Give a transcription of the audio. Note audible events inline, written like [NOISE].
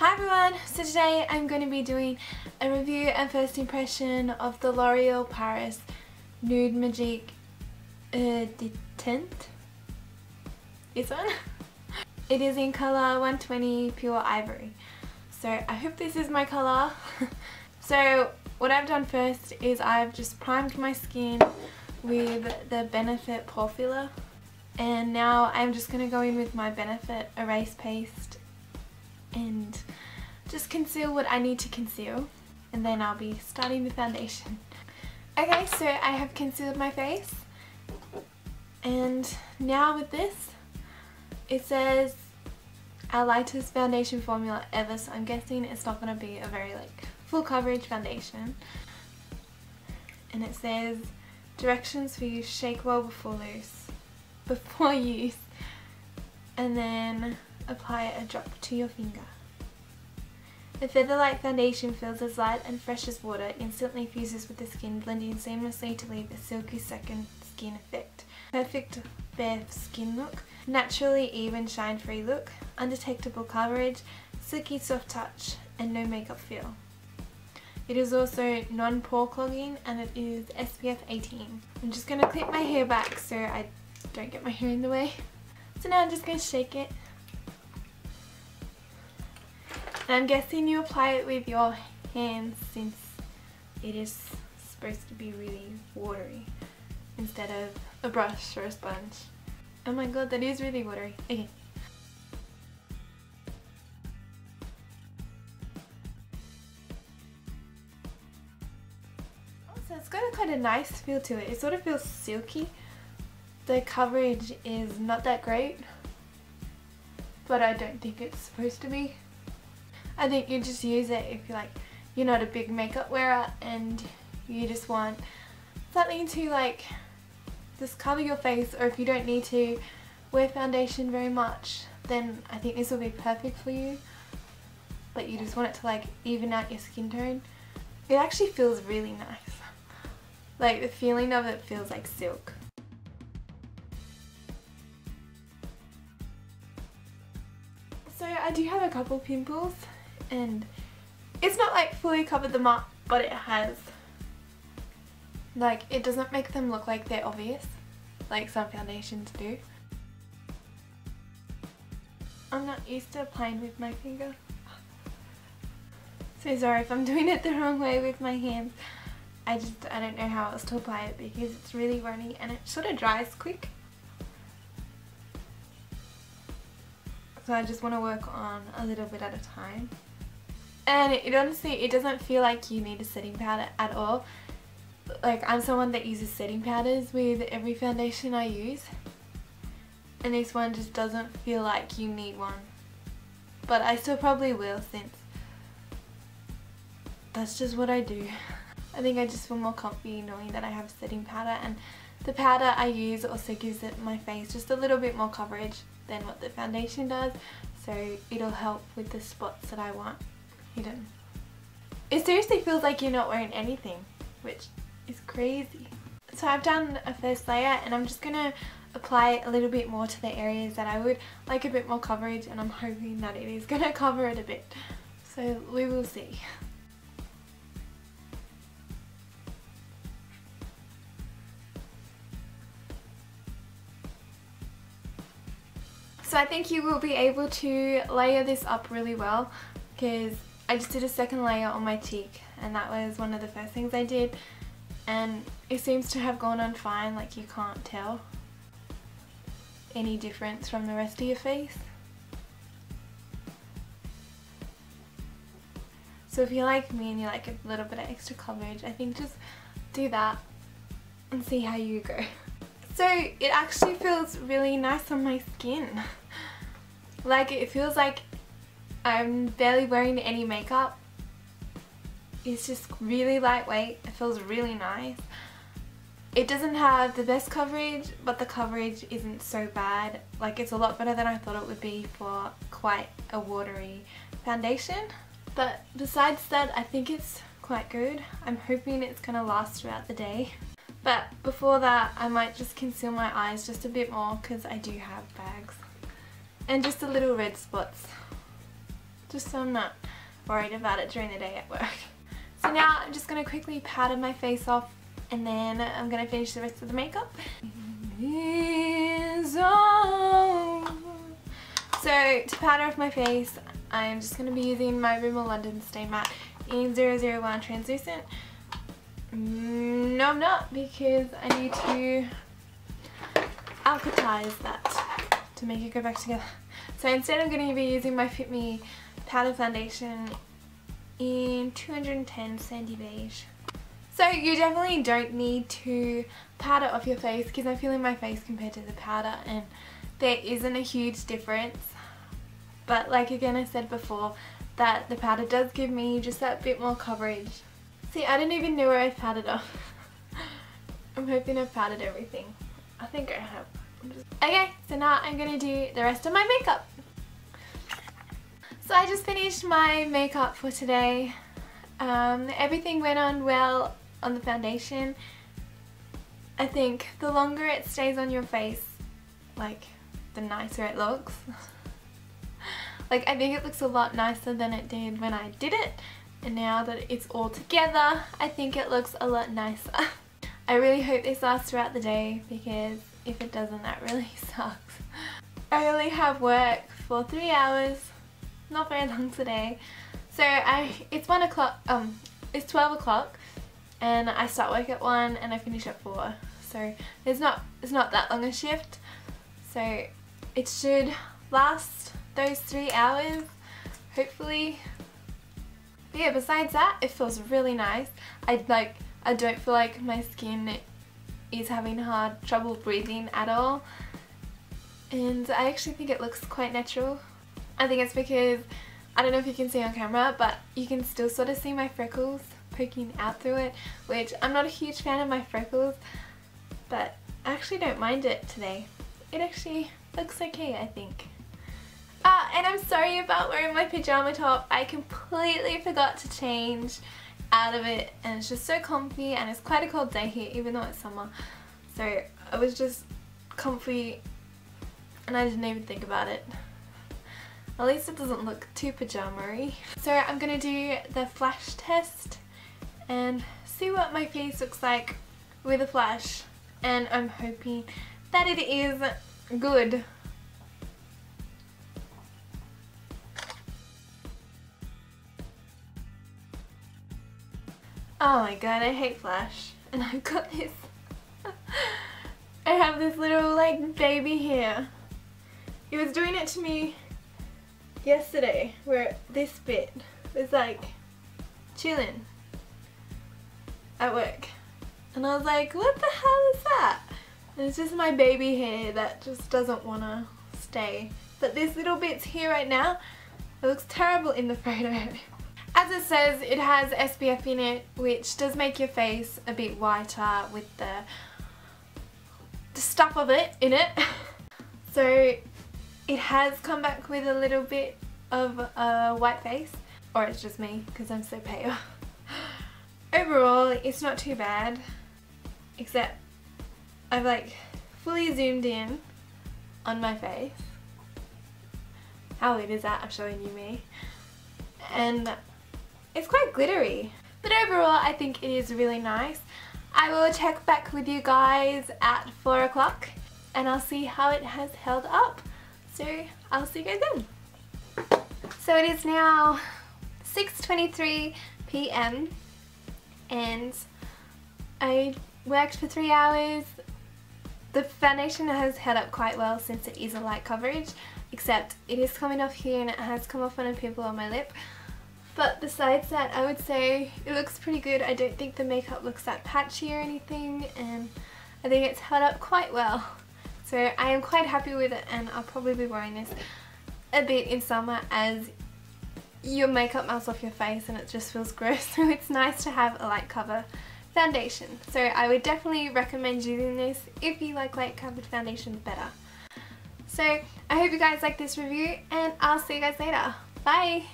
Hi everyone! So today I'm going to be doing a review and first impression of the L'Oreal Paris Nude Magique uh, de Teint. This one? [LAUGHS] It is in colour 120 Pure Ivory. So I hope this is my colour. [LAUGHS] so what I've done first is I've just primed my skin with the Benefit Pore Filler and now I'm just going to go in with my Benefit Erase Paste and just conceal what I need to conceal and then I'll be starting the foundation. Okay, so I have concealed my face and now with this it says our lightest foundation formula ever so I'm guessing it's not going to be a very like full coverage foundation and it says directions for use shake well before loose before [LAUGHS] use and then apply a drop to your finger. The Featherlight foundation feels as light and fresh as water, instantly fuses with the skin, blending seamlessly to leave a silky second skin effect. Perfect bare skin look, naturally even shine free look, undetectable coverage, silky soft touch and no makeup feel. It is also non-pore clogging and it is SPF 18. I'm just going to clip my hair back so I don't get my hair in the way. So now I'm just going to shake it. I'm guessing you apply it with your hands since it is supposed to be really watery instead of a brush or a sponge. Oh my god, that is really watery. Okay. So it's got a kind of nice feel to it. It sort of feels silky the coverage is not that great but I don't think it's supposed to be. I think you just use it if you're like you're not a big makeup wearer and you just want something to like just cover your face or if you don't need to wear foundation very much then I think this will be perfect for you but you just want it to like even out your skin tone. It actually feels really nice. Like the feeling of it feels like silk. So I do have a couple pimples and it's not like fully covered them up but it has. Like it doesn't make them look like they're obvious like some foundations do. I'm not used to applying with my finger. So sorry if I'm doing it the wrong way with my hands. I just, I don't know how else to apply it because it's really runny and it sort of dries quick. So I just want to work on a little bit at a time. And it, honestly, it doesn't feel like you need a setting powder at all. Like I'm someone that uses setting powders with every foundation I use. And this one just doesn't feel like you need one. But I still probably will since that's just what I do. I think I just feel more comfy knowing that I have setting powder and the powder I use also gives it my face just a little bit more coverage than what the foundation does so it'll help with the spots that I want hidden. It seriously feels like you're not wearing anything which is crazy. So I've done a first layer and I'm just going to apply a little bit more to the areas that I would like a bit more coverage and I'm hoping that it is going [LAUGHS] to cover it a bit. So we will see. So I think you will be able to layer this up really well because I just did a second layer on my cheek and that was one of the first things I did and it seems to have gone on fine like you can't tell any difference from the rest of your face. So if you're like me and you like a little bit of extra coverage I think just do that and see how you go. [LAUGHS] So it actually feels really nice on my skin. [LAUGHS] Like it feels like I'm barely wearing any makeup. It's just really lightweight. It feels really nice. It doesn't have the best coverage, but the coverage isn't so bad. Like it's a lot better than I thought it would be for quite a watery foundation. But besides that, I think it's quite good. I'm hoping it's going to last throughout the day. But before that, I might just conceal my eyes just a bit more because I do have bags. And just the little red spots. Just so I'm not worried about it during the day at work. So now I'm just going to quickly powder my face off and then I'm going to finish the rest of the makeup. So to powder off my face, I'm just going to be using my Rimmel London Stay Matte in 001 Translucent. Mm, no I'm not because I need to alkalize that to make it go back together. So instead I'm going to be using my Fit Me powder foundation in 210 Sandy Beige. So you definitely don't need to powder off your face because I'm feeling my face compared to the powder and there isn't a huge difference. But like again I said before that the powder does give me just that bit more coverage. See I didn't even know where I powdered off. [LAUGHS] I'm hoping I've powdered everything. I think I have. Okay, so now I'm going to do the rest of my makeup. So I just finished my makeup for today. Um, everything went on well on the foundation. I think the longer it stays on your face, like the nicer it looks. [LAUGHS] like I think it looks a lot nicer than it did when I did it and now that it's all together I think it looks a lot nicer. [LAUGHS] I really hope this lasts throughout the day because if it doesn't that really [LAUGHS] sucks. I only have work for three hours, not very long today. So I, it's one o'clock, um, it's 12 o'clock and I start work at 1 and I finish at 4 so it's not it's not that long a shift. So it should last those three hours hopefully. But yeah besides that it feels really nice. I like I don't feel like my skin is having hard trouble breathing at all. And I actually think it looks quite natural I think it's because I don't know if you can see on camera but you can still sort of see my freckles poking out through it, which I'm not a huge fan of my freckles, but I actually don't mind it today. It actually looks okay, I think. Ah, and I'm sorry about wearing my pajama top. I completely forgot to change out of it and it's just so comfy and it's quite a cold day here even though it's summer. So I was just comfy and I didn't even think about it. At least it doesn't look too pajama-y. So I'm going to do the flash test and see what my face looks like with a flash and I'm hoping that it is good. Oh my god, I hate flash. And I've got this. [LAUGHS] I have this little like baby here. He was doing it to me yesterday where this bit was like chilling at work. And I was like, what the hell is that? And it's just my baby hair that just doesn't want to stay. But this little bit's here right now. It looks terrible in the photo. As it says, it has SPF in it, which does make your face a bit whiter with the, the stuff of it in it. [LAUGHS] so it has come back with a little bit of a white face. Or it's just me, because I'm so pale. [LAUGHS] overall it's not too bad. Except I've like fully zoomed in on my face. How weird is that? I'm showing you me. And it's quite glittery. But overall I think it is really nice. I will check back with you guys at 4 o'clock and I'll see how it has held up so I'll see you guys then so it is now 6.23 p.m and I worked for three hours. The foundation has held up quite well since it is a light coverage except it is coming off here and it has come off on a pimple on my lip but besides that I would say it looks pretty good. I don't think the makeup looks that patchy or anything and I think it's held up quite well. So I am quite happy with it and I'll probably be wearing this a bit in summer as your makeup melts off your face and it just feels [LAUGHS] gross so it's nice to have a light cover foundation. So I would definitely recommend using this if you like light covered foundation better. So I hope you guys like this review and I'll see you guys later. Bye!